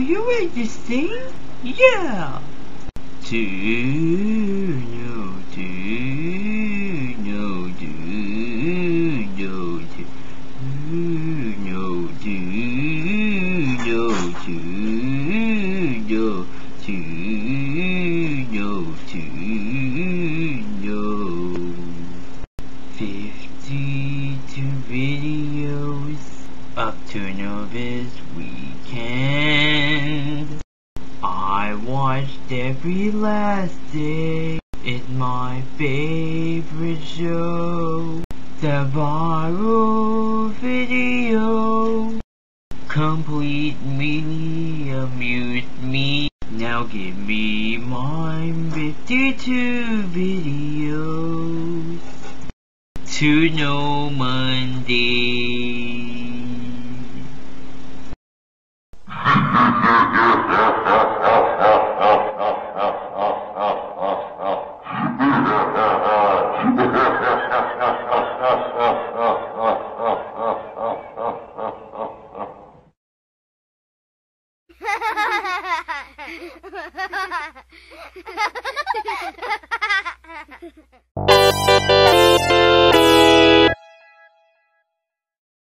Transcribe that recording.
you ready to sing? Yeah! Do no do no do no do no no no no no Fifty-two videos up to Novice I watched every last day. It's my favorite show. The viral video completely amused me. Now give me my 52 videos Toono Monday. Ha ha ha ha!